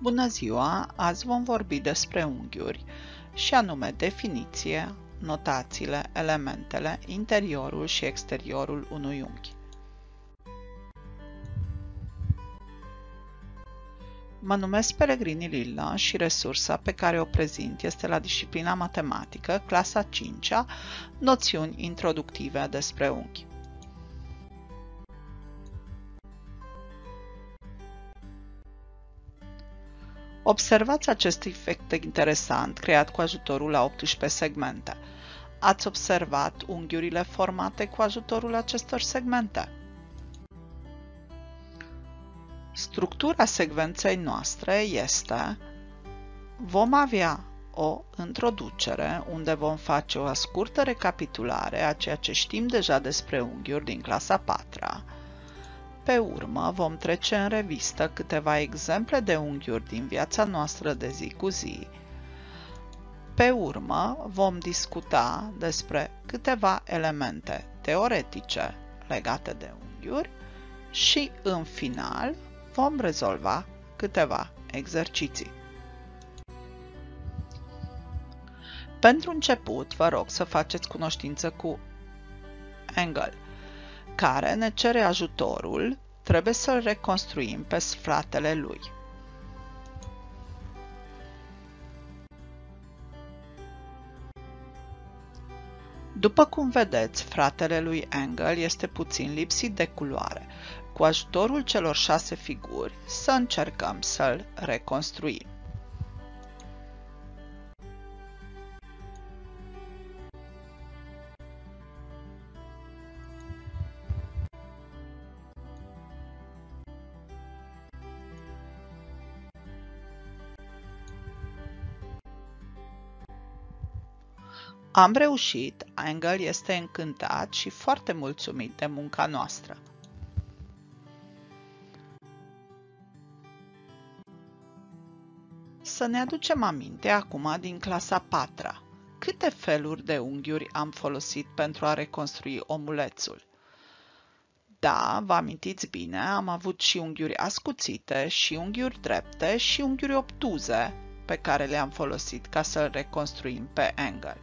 Bună ziua! Azi vom vorbi despre unghiuri și anume definiție, notațiile, elementele, interiorul și exteriorul unui unghi. Mă numesc Peregrini Lilla și resursa pe care o prezint este la disciplina matematică, clasa 5-a, noțiuni introductive despre unghi. Observați acest efect interesant creat cu ajutorul a 18 segmente. Ați observat unghiurile formate cu ajutorul acestor segmente? Structura secvenței noastre este vom avea o introducere unde vom face o scurtă recapitulare a ceea ce știm deja despre unghiuri din clasa 4 -a. Pe urmă vom trece în revistă câteva exemple de unghiuri din viața noastră de zi cu zi. Pe urmă vom discuta despre câteva elemente teoretice legate de unghiuri și, în final, vom rezolva câteva exerciții. Pentru început, vă rog să faceți cunoștință cu angle, care ne cere ajutorul, trebuie să-l reconstruim pe fratele lui. După cum vedeți, fratele lui Angle este puțin lipsit de culoare. Cu ajutorul celor șase figuri, să încercăm să-l reconstruim. Am reușit, Engel este încântat și foarte mulțumit de munca noastră. Să ne aducem aminte acum din clasa 4 -a. Câte feluri de unghiuri am folosit pentru a reconstrui omulețul? Da, vă amintiți bine, am avut și unghiuri ascuțite, și unghiuri drepte, și unghiuri obtuze pe care le-am folosit ca să-l reconstruim pe Engel.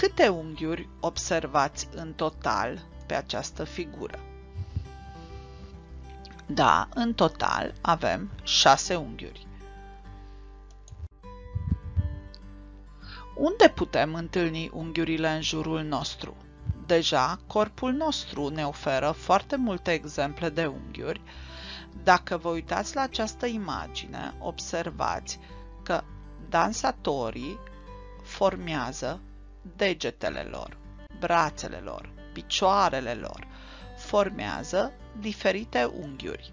Câte unghiuri observați în total pe această figură? Da, în total avem șase unghiuri. Unde putem întâlni unghiurile în jurul nostru? Deja, corpul nostru ne oferă foarte multe exemple de unghiuri. Dacă vă uitați la această imagine, observați că dansatorii formează degetele lor, brațele lor, picioarele lor, formează diferite unghiuri.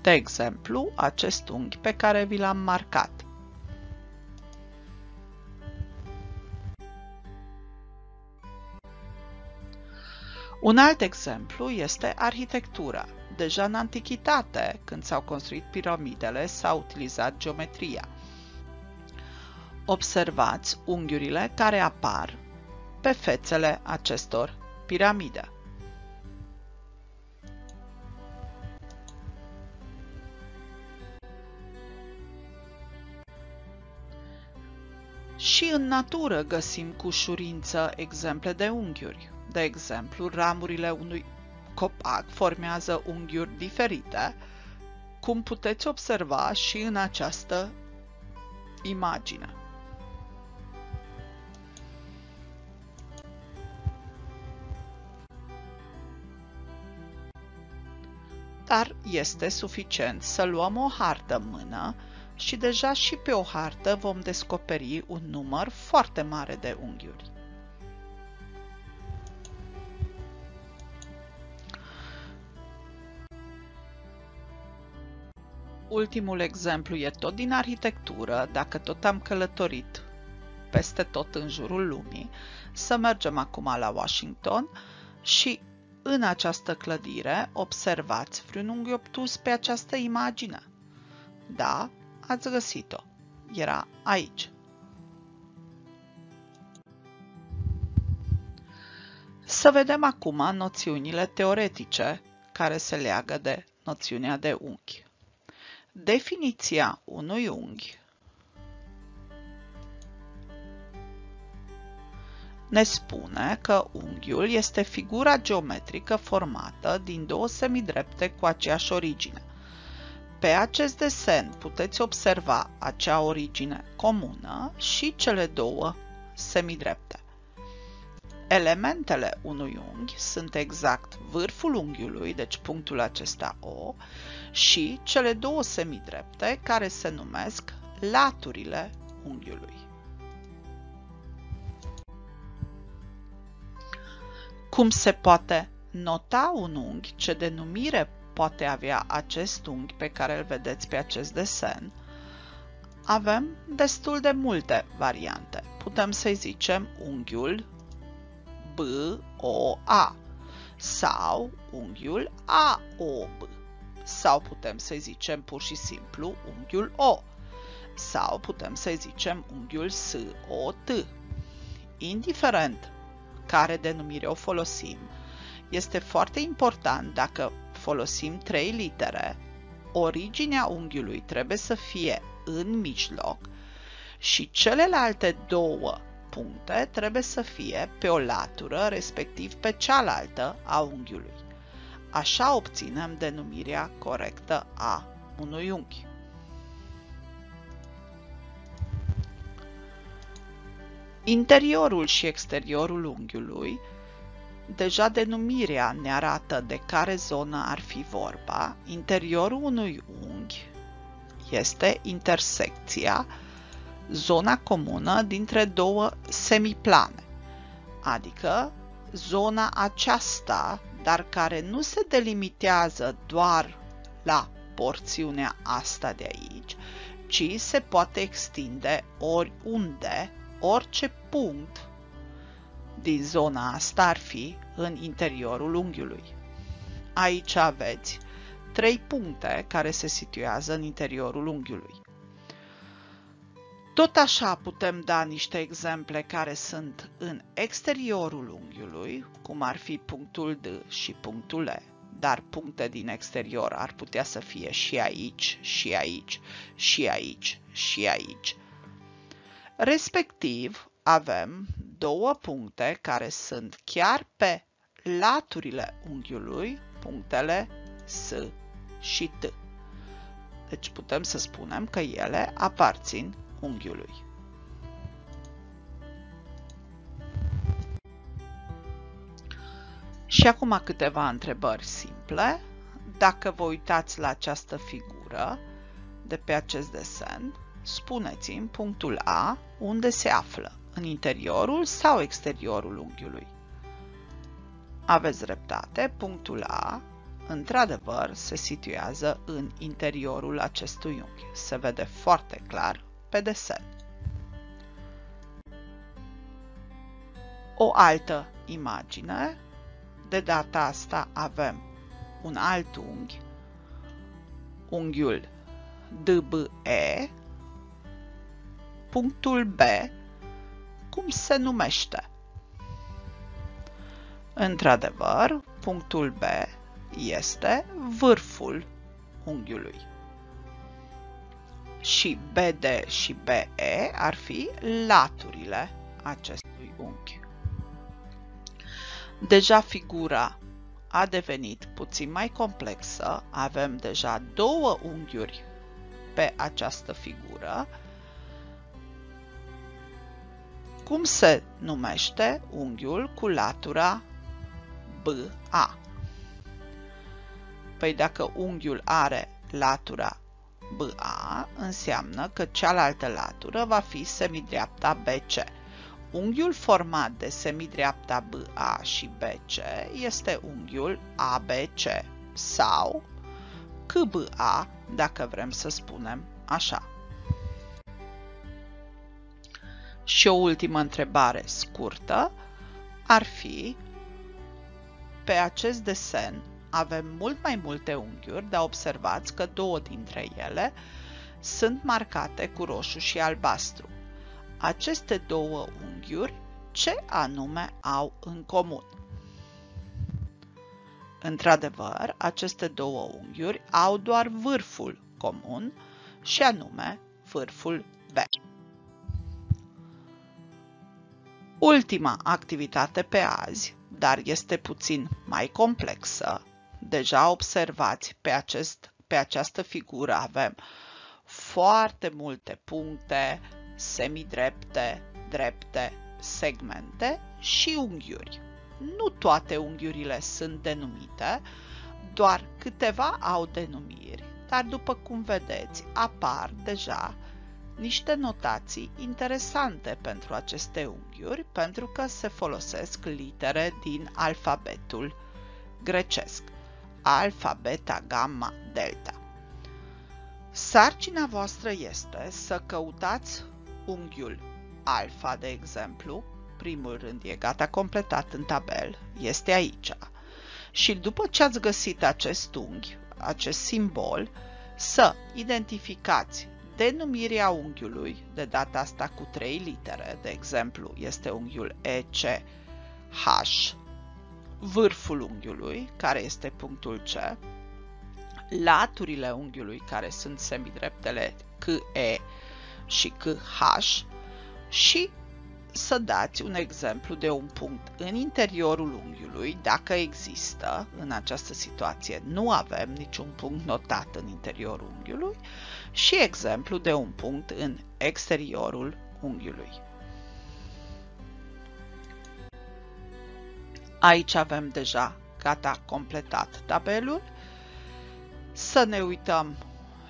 De exemplu, acest unghi pe care vi l-am marcat. Un alt exemplu este arhitectura. Deja în antichitate, când s-au construit piramidele, s-a utilizat geometria. Observați unghiurile care apar pe fețele acestor piramide. Și în natură găsim cu ușurință exemple de unghiuri. De exemplu, ramurile unui copac formează unghiuri diferite, cum puteți observa și în această imagine. Dar este suficient să luăm o hartă în mână și deja și pe o hartă vom descoperi un număr foarte mare de unghiuri. Ultimul exemplu e tot din arhitectură, dacă tot am călătorit peste tot în jurul lumii, să mergem acum la Washington și în această clădire observați vreun unghi obtus pe această imagine? Da, ați găsit-o. Era aici. Să vedem acum noțiunile teoretice care se leagă de noțiunea de unghi. Definiția unui unghi ne spune că unghiul este figura geometrică formată din două semidrepte cu aceeași origine. Pe acest desen puteți observa acea origine comună și cele două semidrepte. Elementele unui unghi sunt exact vârful unghiului, deci punctul acesta O, și cele două semidrepte care se numesc laturile unghiului. Cum se poate nota un unghi, ce denumire poate avea acest unghi pe care îl vedeți pe acest desen? Avem destul de multe variante. Putem să-i zicem unghiul B-O-A sau unghiul A-O-B sau putem să-i zicem pur și simplu unghiul O sau putem să-i zicem unghiul S-O-T. Indiferent care denumire o folosim, este foarte important dacă folosim trei litere, originea unghiului trebuie să fie în mijloc și celelalte două puncte trebuie să fie pe o latură, respectiv pe cealaltă a unghiului. Așa obținem denumirea corectă a unui unghi. Interiorul și exteriorul unghiului, deja denumirea ne arată de care zonă ar fi vorba. Interiorul unui unghi este intersecția, zona comună dintre două semiplane, adică zona aceasta, dar care nu se delimitează doar la porțiunea asta de aici, ci se poate extinde oriunde orice punct din zona asta ar fi în interiorul unghiului. Aici aveți trei puncte care se situează în interiorul unghiului. Tot așa putem da niște exemple care sunt în exteriorul unghiului, cum ar fi punctul D și punctul E, dar puncte din exterior ar putea să fie și aici, și aici, și aici, și aici, Respectiv, avem două puncte care sunt chiar pe laturile unghiului, punctele S și T. Deci putem să spunem că ele aparțin unghiului. Și acum câteva întrebări simple. Dacă vă uitați la această figură de pe acest desen, spuneți-mi punctul A unde se află, în interiorul sau exteriorul unghiului. Aveți dreptate, punctul A, într-adevăr, se situează în interiorul acestui unghi. Se vede foarte clar pe desen. O altă imagine, de data asta avem un alt unghi, unghiul DBE, punctul B, cum se numește? Într-adevăr, punctul B este vârful unghiului. Și BD și BE ar fi laturile acestui unghi. Deja figura a devenit puțin mai complexă, avem deja două unghiuri pe această figură cum se numește unghiul cu latura BA? Păi dacă unghiul are latura BA, înseamnă că cealaltă latură va fi semidreapta BC. Unghiul format de semidreapta BA și BC este unghiul ABC sau QBA, dacă vrem să spunem așa. Și o ultimă întrebare scurtă ar fi, pe acest desen avem mult mai multe unghiuri, dar observați că două dintre ele sunt marcate cu roșu și albastru. Aceste două unghiuri ce anume au în comun? Într-adevăr, aceste două unghiuri au doar vârful comun și anume vârful B. Ultima activitate pe azi, dar este puțin mai complexă. Deja observați pe, acest, pe această figură avem foarte multe puncte semidrepte, drepte, segmente și unghiuri. Nu toate unghiurile sunt denumite, doar câteva au denumiri, dar după cum vedeți, apar deja niște notații interesante pentru aceste unghiuri, pentru că se folosesc litere din alfabetul grecesc. Alfa, beta, gamma, delta. Sarcina voastră este să căutați unghiul alfa, de exemplu, primul rând e gata completat în tabel, este aici. Și după ce ați găsit acest unghi, acest simbol, să identificați denumirea unghiului, de data asta cu trei litere, de exemplu, este unghiul ECH, vârful unghiului, care este punctul C, laturile unghiului, care sunt semidreptele QE și QH, și să dați un exemplu de un punct în interiorul unghiului, dacă există în această situație. Nu avem niciun punct notat în interiorul unghiului și exemplu de un punct în exteriorul unghiului. Aici avem deja gata completat tabelul. Să ne uităm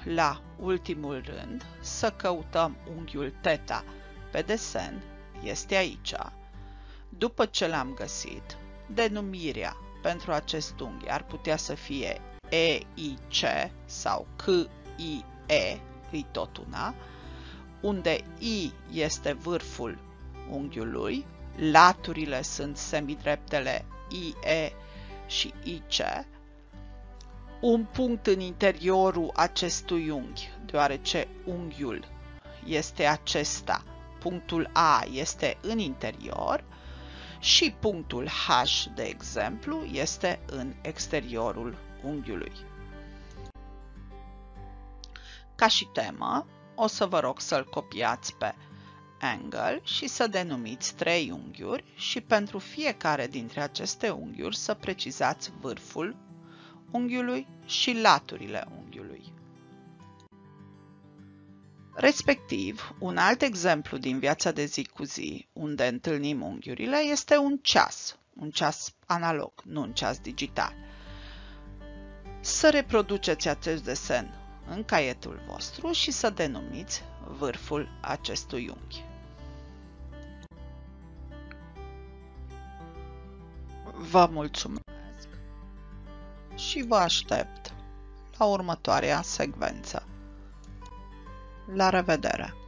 la ultimul rând, să căutăm unghiul teta pe desen este aici. După ce l-am găsit, denumirea pentru acest unghi ar putea să fie EIC sau CIE, îi tot una, unde I este vârful unghiului, laturile sunt semidreptele IE și IC, un punct în interiorul acestui unghi, deoarece unghiul este acesta punctul A este în interior și punctul H, de exemplu, este în exteriorul unghiului. Ca și temă, o să vă rog să-l copiați pe angle și să denumiți trei unghiuri și pentru fiecare dintre aceste unghiuri să precizați vârful unghiului și laturile unghiului. Respectiv, un alt exemplu din viața de zi cu zi, unde întâlnim unghiurile, este un ceas, un ceas analog, nu un ceas digital. Să reproduceți acest desen în caietul vostru și să denumiți vârful acestui unghi. Vă mulțumesc și vă aștept la următoarea secvență. La revedere!